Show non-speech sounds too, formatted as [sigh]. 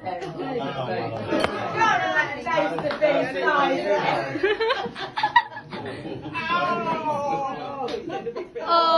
[laughs] [laughs] oh.